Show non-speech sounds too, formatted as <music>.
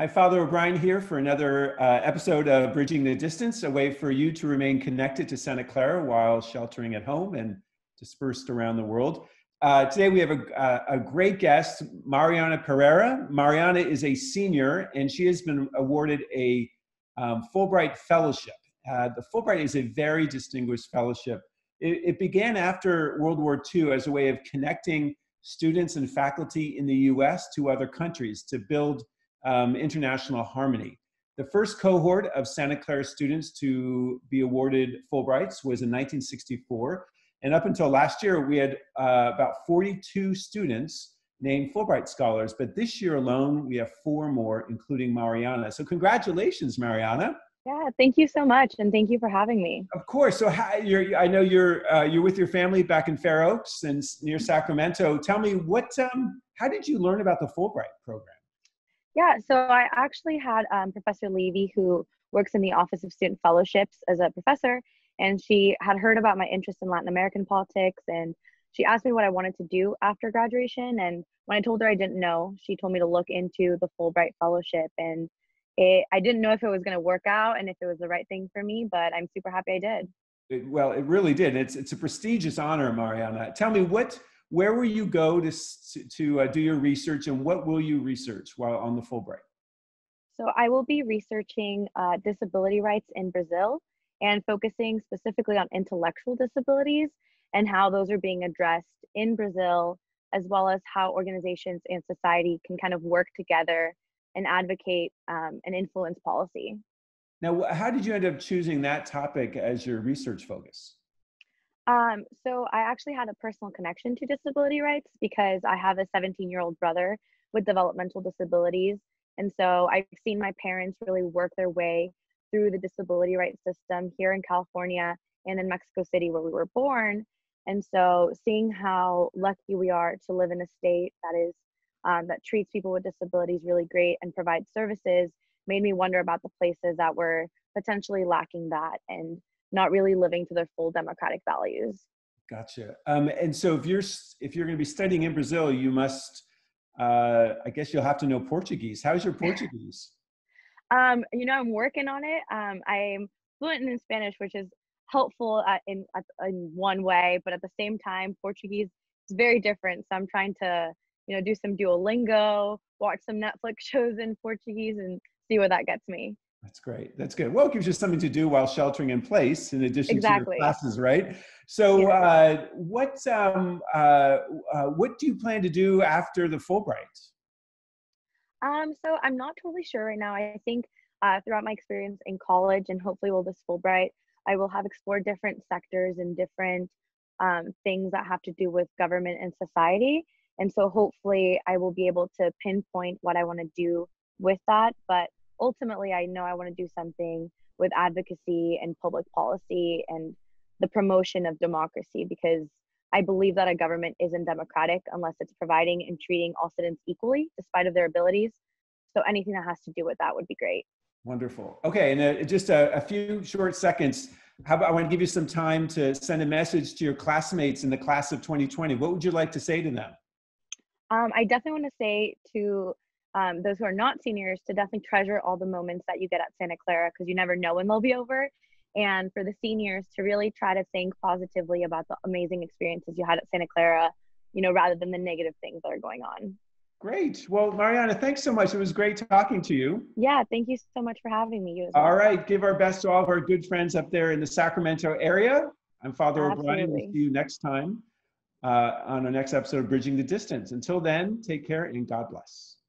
Hi, Father O'Brien here for another uh, episode of Bridging the Distance, a way for you to remain connected to Santa Clara while sheltering at home and dispersed around the world. Uh, today we have a, a, great guest, Mariana Perera. Mariana is a senior and she has been awarded a um, Fulbright Fellowship. Uh, the Fulbright is a very distinguished fellowship. It, it, began after World War II as a way of connecting students and faculty in the US to other countries to build um, international harmony. The first cohort of Santa Clara students to be awarded Fulbrights was in 1964. And up until last year, we had uh, about 42 students named Fulbright Scholars. But this year alone, we have four more, including Mariana. So congratulations, Mariana. Yeah, thank you so much, and thank you for having me. Of course. So, how, you're, I know you're uh, you're with your family back in Fair Oaks and near Sacramento. Tell me what, um, how did you learn about the Fulbright program? Yeah, so I actually had um, Professor Levy, who works in the Office of Student Fellowships as a professor, and she had heard about my interest in Latin American politics, and she asked me what I wanted to do after graduation. And when I told her I didn't know, she told me to look into the Fulbright Fellowship, and it, I didn't know if it was going to work out and if it was the right thing for me, but I'm super happy I did. It, well, it really did. It's it's a prestigious honor, Mariana. Tell me what where will you go to, to uh, do your research and what will you research while on the Fulbright? So I will be researching uh, disability rights in Brazil and focusing specifically on intellectual disabilities and how those are being addressed in Brazil, as well as how organizations and society can kind of work together and advocate um, and influence policy. Now, how did you end up choosing that topic as your research focus? Um, so I actually had a personal connection to disability rights because I have a 17 year old brother with developmental disabilities. And so I've seen my parents really work their way through the disability rights system here in California and in Mexico City where we were born. And so seeing how lucky we are to live in a state that is um, that treats people with disabilities really great and provides services made me wonder about the places that were potentially lacking that and not really living to their full democratic values. Gotcha. Um, and so if you're if you're going to be studying in Brazil, you must, uh, I guess you'll have to know Portuguese. How's your <laughs> Portuguese? um, you know, I'm working on it. Um, I'm fluent in Spanish, which is helpful at, in at, in one way, but at the same time, Portuguese is very different. So I'm trying to you know do some Duolingo, watch some Netflix <laughs> shows in Portuguese, and see where that gets me. That's great. That's good. Well, it gives you something to do while sheltering in place, in addition exactly. to your classes, right? So, yeah. uh, what um, uh, uh, what do you plan to do after the Fulbright? Um, so I'm not totally sure right now. I think uh, throughout my experience in college and hopefully with this Fulbright, I will have explored different sectors and different um, things that have to do with government and society. And so hopefully I will be able to pinpoint what I want to do with that. But ultimately i know i want to do something with advocacy and public policy and the promotion of democracy because i believe that a government isn't democratic unless it's providing and treating all citizens equally despite of their abilities. So anything that has to do with that would be great. Wonderful. Okay and uh, just a, a, few short seconds. How about i want to give you some time to send a message to your classmates in the class of 2020 what would you like to say to them? Um, i definitely want to say to um, those who are not seniors to definitely treasure all the moments that you get at Santa Clara because you never know when they'll be over. And for the seniors to really try to think positively about the amazing experiences you had at Santa Clara, you know, rather than the negative things that are going on. Great. Well, Mariana, thanks so much. It was great talking to you. Yeah, thank you so much for having me. Well. All right. Give our best to all of our good friends up there in the Sacramento area. I'm Father. O'Brien. We'll see you next time uh, on our next episode of Bridging the Distance. Until then, take care and God bless.